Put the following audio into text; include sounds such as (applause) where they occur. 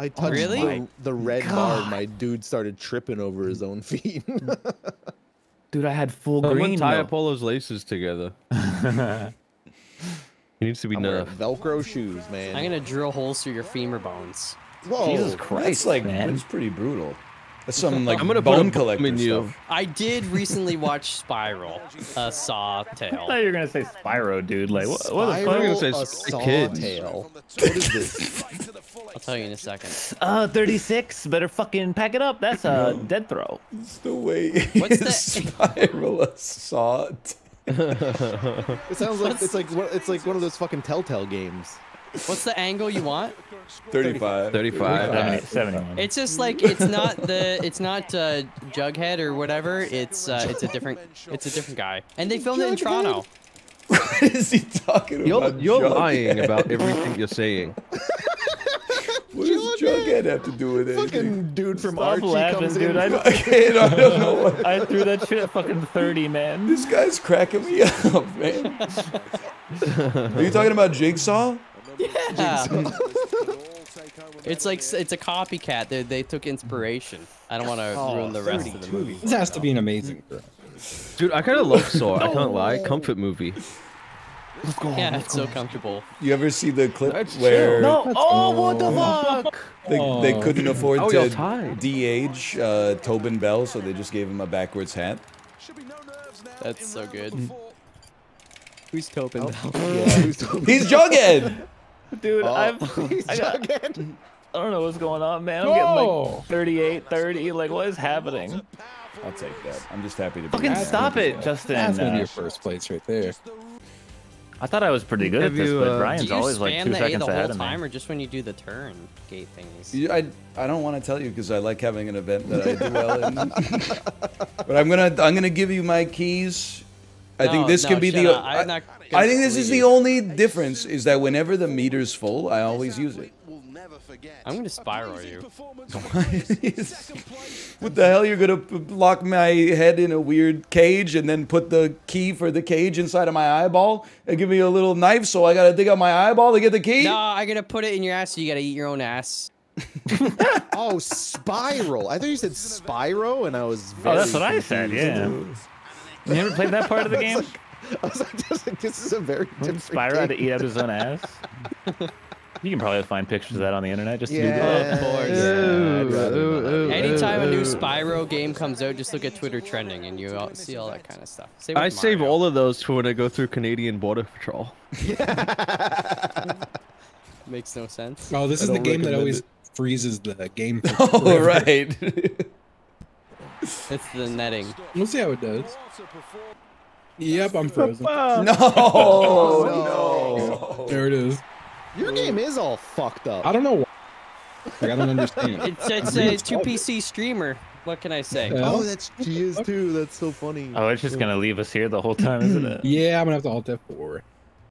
I oh, touched Really? the, the red bar. and My dude started tripping over his own feet. (laughs) Dude, I had full Someone green. tie though. Apollo's laces together. (laughs) He needs to be I'm nerfed. Velcro shoes, man. I'm gonna drill holes through your femur bones. Whoa. Jesus That's Christ, like man. it's pretty brutal. That's some (laughs) like I'm gonna bone bomb collector in you. stuff. I did recently watch Spiral, a Saw I thought you were gonna say Spyro, dude. Like, what, what the I fuck? was Spiral gonna a say saw kids. tail. What is this? I'll tell you in a second. (laughs) Uh, 36. Better fucking pack it up. That's a dead throw. It's the way What's (laughs) the- (laughs) spiral a saw. It sounds like it's like one- it's like one of those fucking Telltale games. What's the angle you want? 35. 35. 70, 71. It's just like it's not the it's not uh, Jughead or whatever. It's uh, it's a different it's a different guy, and they filmed it in Toronto. What is he talking You're, about? you're Jughead? lying about everything you're saying. What does Jughead have to do with it? Fucking dude from Stop Archie laughing, comes dude. in. I, (laughs) I can't. I don't know what. I threw that shit at fucking 30, man. This guy's cracking me up, man. (laughs) Are you talking about Jigsaw? Yeah. it's like it's a copycat. They they took inspiration. I don't want to oh, ruin the rest of the movie. This has to be an amazing. Dude, I kind of love Saw. I can't lie. Comfort movie. Yeah, it's so comfortable. You ever see the clip That's where No. Oh, what the fuck? they, they Oh. couldn't afford Oh, to tied. de-age uh, Tobin Bell, so they just gave him a backwards hat? That's so good. Who's coping? Yeah, (laughs) who's talking- He's Jughead! Dude, Oh, I've. (laughs) he's I, got, Jughead. (laughs) I don't know what's going on, man. I'm getting like 38, 30. Like, what is happening? I'll take that. I'm just happy to be Fucking here. stop it, Justin. That's gonna be Uh, your first place right there. I thought I was pretty good Have at this, you, but uh, Do Brian's always like spam two the A seconds the ahead whole of me. time, or just when you do the turn gate things? You- I, I don't want to tell you because I like having an event that I do well in. (laughs) but I'm gonna I'm gonna give you my keys. I think this no, can be the. I'm I, not I gonna think this is the only difference is that whenever the meter's full, I always use it. I'm gonna spiral you. (laughs) what (laughs) the hell? You're gonna lock my head in a weird cage and then put the key for the cage inside of my eyeball and give me a little knife so I gotta dig out my eyeball to get the key? No, I'm gonna put it in your ass. So you gotta eat your own ass. (laughs) Oh, Spiral. I thought you said Spyro, and I was. Oh, that's what I said, yeah. You haven't played that part of the game? I was like, just like, this is a very different. Spyro had to eat out his own ass. You can probably find pictures of that on the internet. Just to Yeah, Google it. Of course. Yeah, I'd rather not. Anytime a new Spyro game comes out, just look at Twitter trending and you all see all that kind of stuff. Same I with save all of those for when I go through Canadian Border Patrol. (laughs) Makes no sense. Oh, this I is the game that always it. freezes the game. (laughs) For Oh, right. It's the netting. We'll see how it does. Yep, I'm frozen. (laughs) no, no. There it is. Your game is all fucked up. I don't know why. Like, I don't understand. It's it's a two oh. PC streamer. What can I say? Yeah. Oh, that's she is too. That's so funny. Oh, it's just gonna leave us here the whole time, isn't it? Yeah, I'm gonna have to alt F4.